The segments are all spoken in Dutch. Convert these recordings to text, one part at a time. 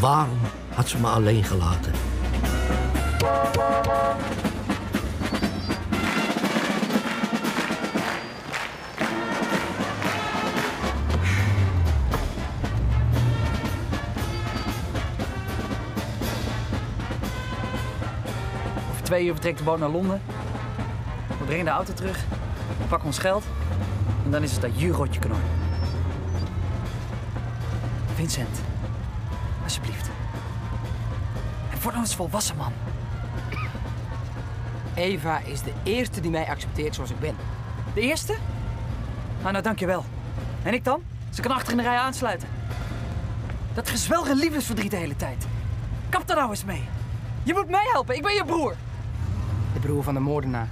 Waarom had ze me alleen gelaten? Over twee uur vertrekt de boot naar Londen. We brengen de auto terug, pakken ons geld en dan is het dat juurrotje knor. Vincent, alsjeblieft. En nou eens volwassen, man. Eva is de eerste die mij accepteert zoals ik ben. De eerste? Nou, nou, dankjewel. En ik dan? Ze kan achter in de rij aansluiten. Dat gezwelg en liefdesverdriet de hele tijd. Kap er nou eens mee. Je moet mij helpen, ik ben je broer. De broer van de moordenaar.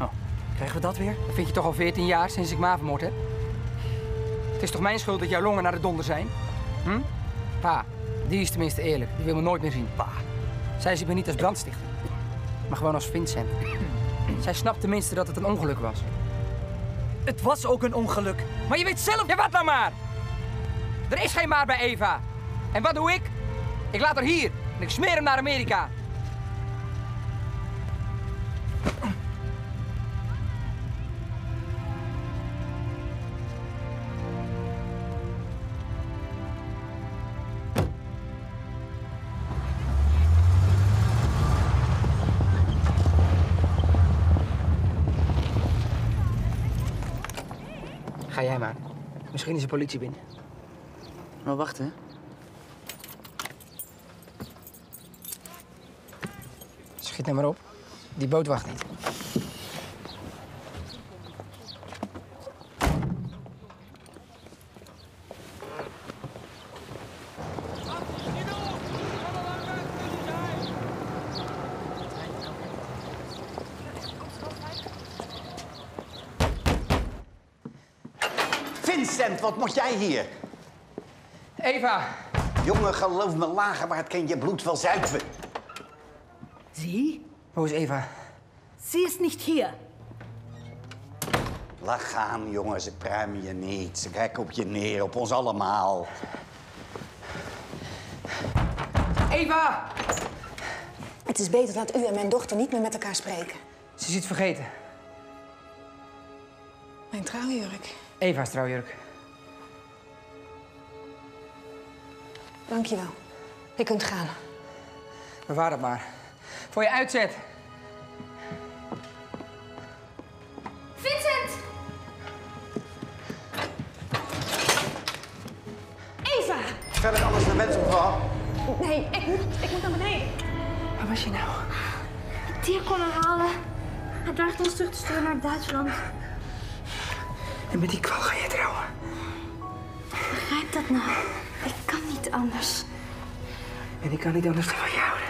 Oh, krijgen we dat weer? Vind je toch al 14 jaar sinds ik Ma vermoord heb? Het is toch mijn schuld dat jouw longen naar de donder zijn? Hm? Pa, die is tenminste eerlijk. Die wil me nooit meer zien. Pa. Zij ziet me niet als brandstichter, maar gewoon als Vincent. Zij snapt tenminste dat het een ongeluk was. Het was ook een ongeluk. Maar je weet zelf... Ja, wat nou maar! Er is geen maar bij Eva. En wat doe ik? Ik laat haar hier en ik smeer hem naar Amerika. Jij maar. Misschien is de politie binnen. Maar wacht, hè. Schiet nou maar op. Die boot wacht niet. Vincent, wat moet jij hier? Eva! Jongen, geloof me, lager waar het kan je bloed wel zuipen. Sie? Wo is Eva? Sie ist nicht hier. Laat gaan, jongen, ze pruimen je niet. Ze kijken op je neer, op ons allemaal. Eva! Het is beter dat u en mijn dochter niet meer met elkaar spreken. Ze is iets vergeten. Mijn trouwjurk. Eva's trouwjurk. Dank je wel. Je kunt gaan. Bewaar dat maar. Voor je uitzet. Vincent! Eva! Verder alles naar wens mevrouw. Nee, ik moet, ik moet naar beneden. Waar was je nou? Tia kon halen. Hij dreigt ons terug te sturen naar Duitsland. En met die kwal ga je trouwen. Begrijp dat nou. Ik kan niet anders. En ik kan niet anders dan van je houden.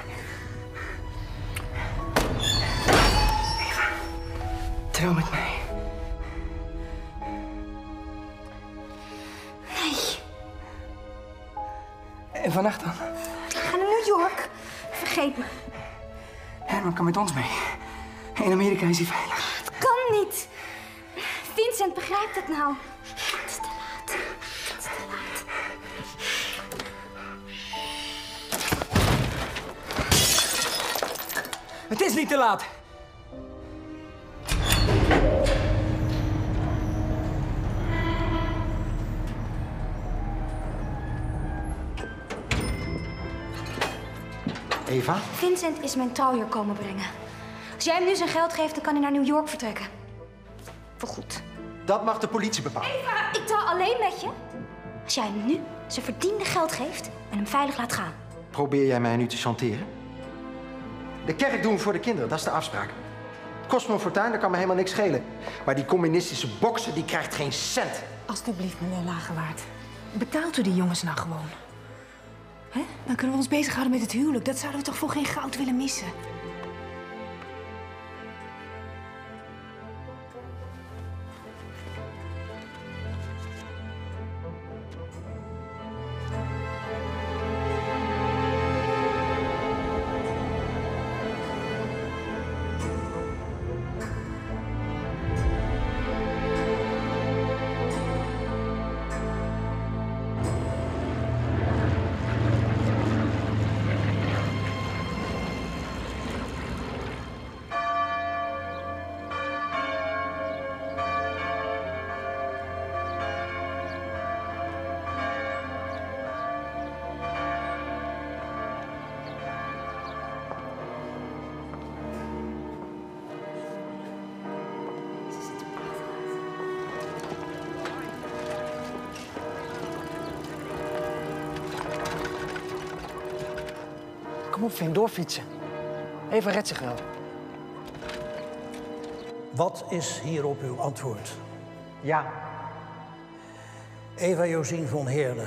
Eva, trouw met mij. Nee, En vannacht dan? ik ga naar New York. Vergeet me. Herman kan met ons mee. In Amerika is hij veilig. Het kan niet. Vincent, begrijp dat nou. Het is te laat. Het is te laat. Het is niet te laat. Eva? Vincent is mijn trouwjurk komen brengen. Als jij hem nu zijn geld geeft, dan kan hij naar New York vertrekken. Voorgoed. Dat mag de politie bepalen. Ik trouw alleen met je. Als jij hem nu zijn verdiende geld geeft en hem veilig laat gaan. Probeer jij mij nu te chanteren? De kerk doen voor de kinderen, dat is de afspraak. Het kost me een fortuin, dat kan me helemaal niks schelen. Maar die communistische bokser, die krijgt geen cent. Alsjeblieft, meneer Lagerwaard. Betaalt u die jongens nou gewoon? Hè? Dan kunnen we ons bezighouden met het huwelijk. Dat zouden we toch voor geen goud willen missen? Vin, doorfietsen. Eva redt zich wel. Wat is hierop uw antwoord? Ja. Eva Josien van Heerle.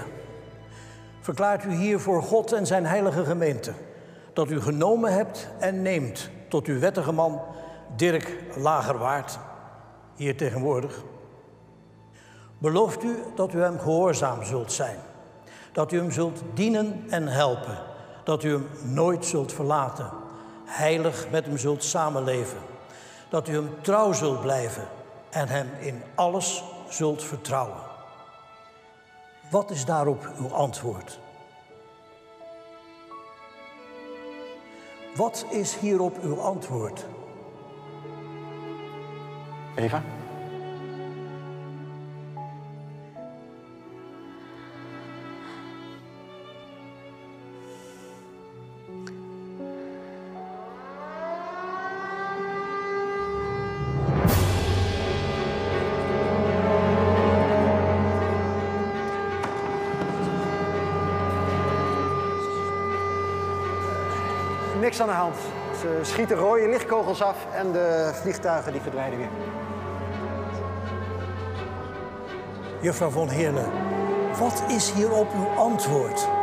Verklaart u hier voor God en zijn heilige gemeente dat u genomen hebt en neemt tot uw wettige man Dirk Lagerwaard, hier tegenwoordig. Belooft u dat u hem gehoorzaam zult zijn, dat u hem zult dienen en helpen, dat u hem nooit zult verlaten, heilig met hem zult samenleven, dat u hem trouw zult blijven en hem in alles zult vertrouwen. Wat is daarop uw antwoord? Wat is hierop uw antwoord? Eva? Niks aan de hand. Ze schieten rode lichtkogels af en de vliegtuigen die verdwijnen weer. Juffrouw von Heerle, wat is hierop uw antwoord?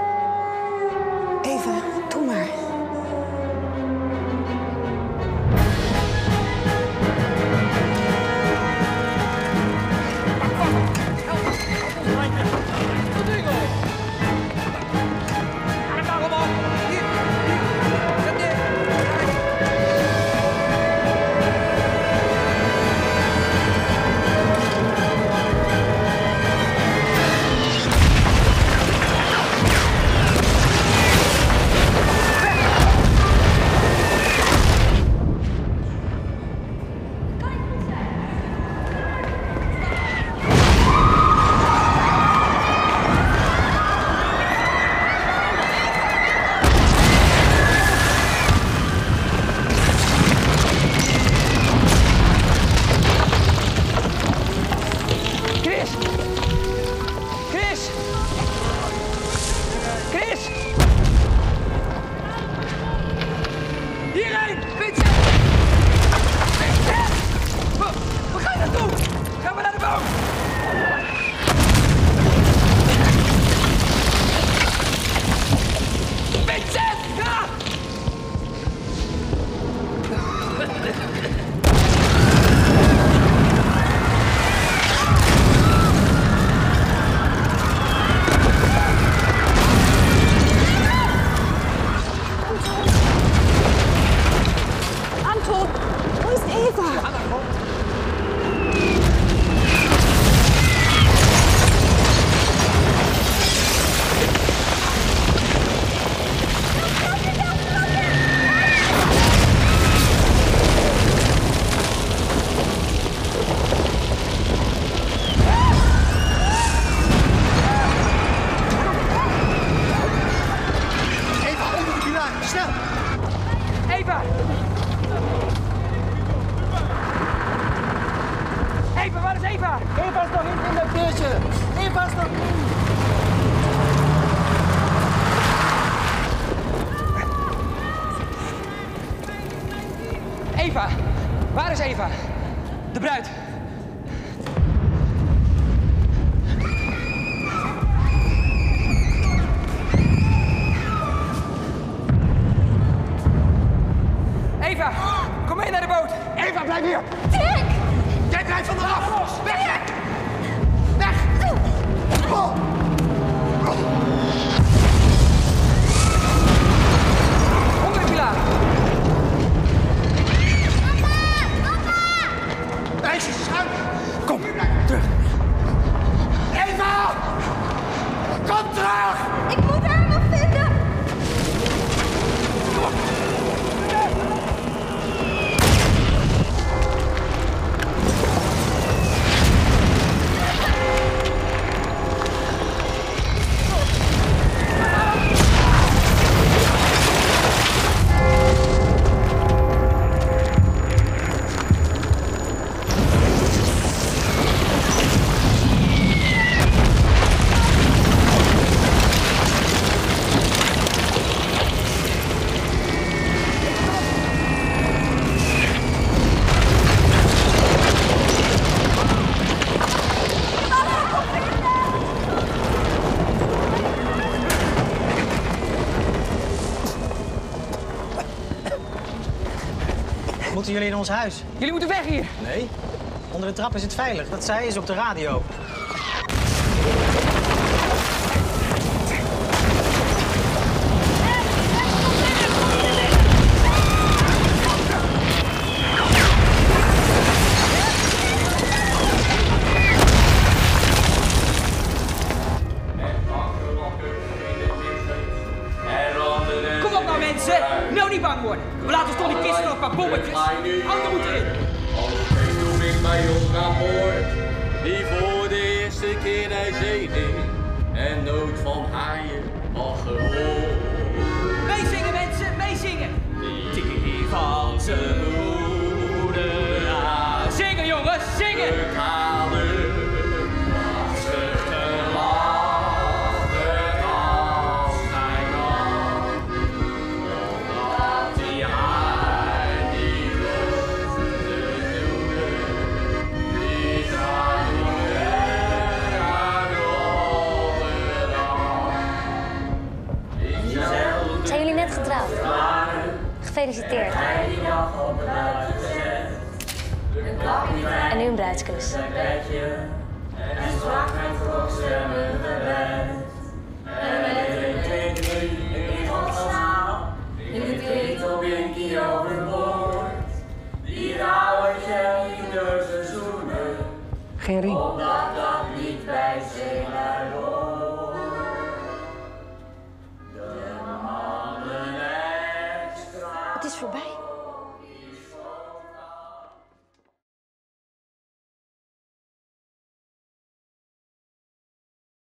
Waar is Eva? Eva is nog niet in dat beertje! Nog niet! Eva! Waar is Eva? De bruid. Eva, kom mee naar de boot. Eva, blijf hier! Blijft van de af! Weg, weg! Weg! Oh. Moeten jullie in ons huis? Jullie moeten weg hier. Nee. Onder de trap is het veilig. Dat zei ze op de radio. Gefeliciteerd. En nu een bruidskus. In het ketel blinkie overboord, die rouwtje ieder seizoenen, Geen riem. omdat dat niet bij zeelui